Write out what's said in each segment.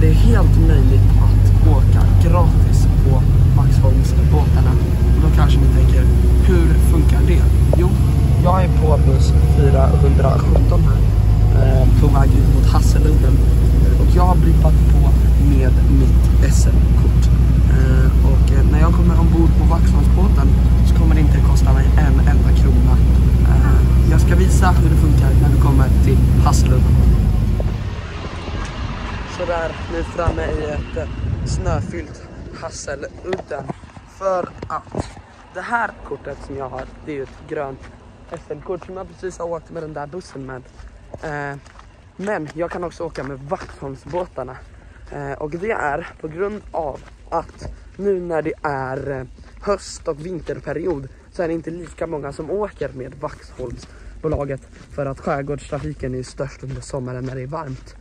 det är helt möjligt att åka gratis på Vaxholmsbåtarna. Och då kanske ni tänker, hur funkar det? Jo, jag är på buss 417 här, eh, på väg ut mot Hasseludden. Och jag har blippat på med mitt SL-kort. Eh, och eh, när jag kommer ombord på Vaxholmsbåten så kommer det inte kosta mig en enda krona. Eh, jag ska visa hur det funkar när vi kommer till Hasseludden är nu är framme i ett eh, snöfyllt Hasseludden. För att det här kortet som jag har, det är ju ett grönt SL-kort som jag precis har åkt med den där bussen med. Eh, men jag kan också åka med Vaxholmsbåtarna. Eh, och det är på grund av att nu när det är eh, höst och vinterperiod så är det inte lika många som åker med Vaxholmsbolaget för att skärgårdstrafiken är störst under sommaren när det är varmt.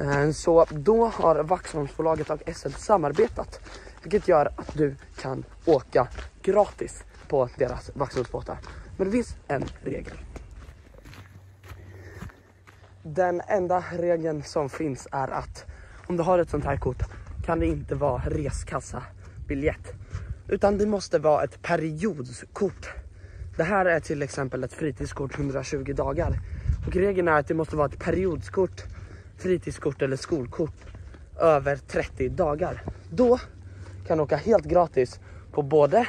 Eh, så då har Vaxholmsbolaget och SL samarbetat vilket gör att du kan åka gratis på deras Vaxholmsbåtar. Men det finns en regel. Den enda regeln som finns är att om du har ett sånt här kort kan det inte vara reskassabiljett, utan det måste vara ett periodskort. Det här är till exempel ett fritidskort 120 dagar och regeln är att det måste vara ett periodskort, fritidskort eller skolkort över 30 dagar. Då kan du åka helt gratis på både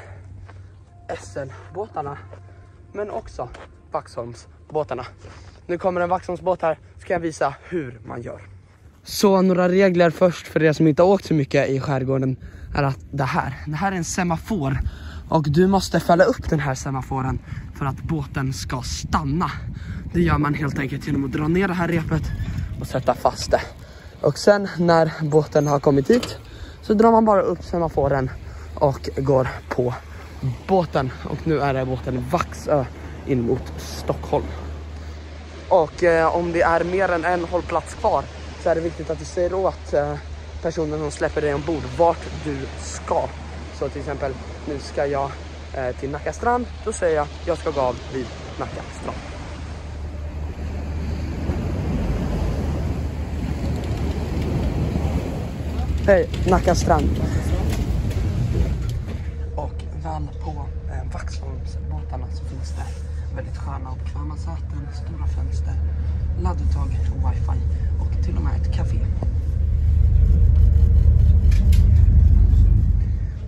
SL-båtarna men också Vaxholmsbåtarna. Nu kommer en Vaxholmsbåt här, ska jag visa hur man gör. Så några regler först för er som inte har åkt så mycket i skärgården är att det här, det här är en semafor och du måste fälla upp den här semaforen för att båten ska stanna. Det gör man helt enkelt genom att dra ner det här repet och sätta fast det. Och sen när båten har kommit hit så drar man bara upp semaforen och går på båten. Och nu är det båten Vaxö in mot Stockholm. Och eh, om det är mer än en hållplats kvar så är det viktigt att du säger åt eh, personen som släpper dig ombord vart du ska. Så till exempel, nu ska jag eh, till Nacka strand. Då säger jag, jag ska gå av vid Nacka strand. Utanför Nacka strand. Och väl på eh, Vaxholmsbåtarna så finns det väldigt sköna och bekväma säten, stora fönster, ladduttag, wifi och till och med ett café.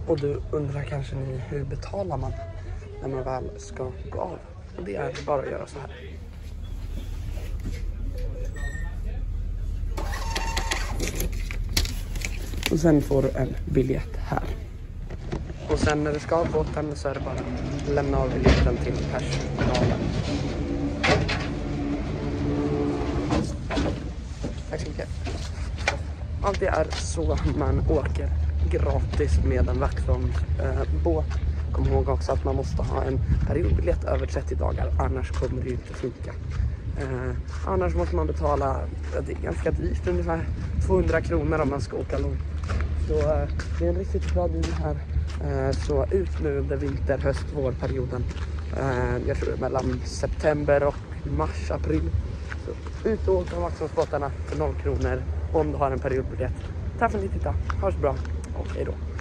Och du undrar kanske ni hur betalar man när man väl ska gå av? Och det är bara att göra så här. Och sen får du en biljett här. Och sen när du ska av båten så är det bara att lämna av biljetten till personalen. Tack så mycket. Allt det är så man åker gratis med en Vaxholmsbåt. Eh, Kom ihåg också att man måste ha en periodbiljett över 30 dagar annars kommer det ju inte funka. Eh, annars måste man betala, ja, det är ganska dyrt, ungefär 200 kronor om man ska åka långt. Så eh, det är en riktigt bra deal här. Eh, så ut nu under vinter, höst, vårperioden. Eh, jag tror det är mellan september och mars, april. Så ut och åk med Vaxholmsbåtarna för 0 kronor om du har en periodbiljett. Tack för att ni tittade. Ha det så bra och hej då.